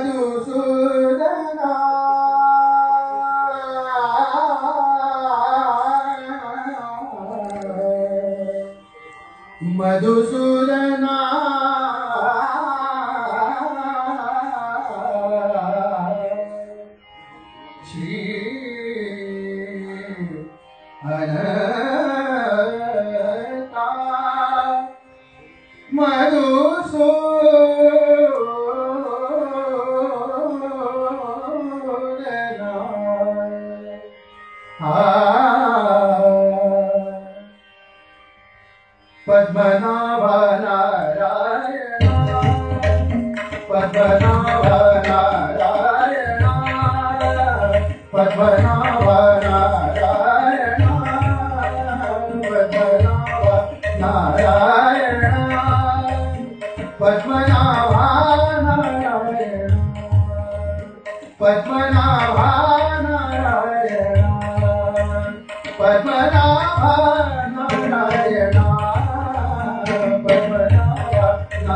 Madhusudana Madhusudana Padmanabha Narayan. Padmanabha Narayan. Padmanabha Narayan. Padmanabha Narayan Padmanabha Narayan Padmanabha Narayan Padmanabha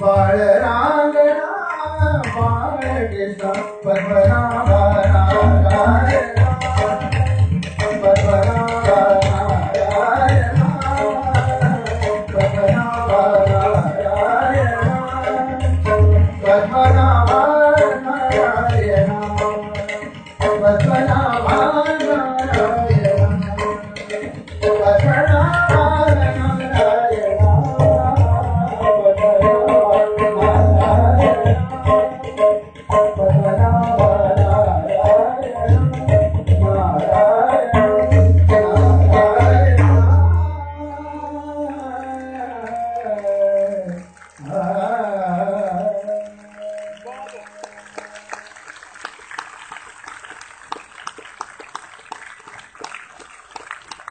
बाळ ग